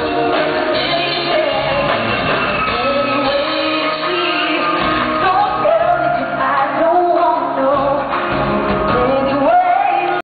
Lord.